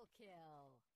Double kill.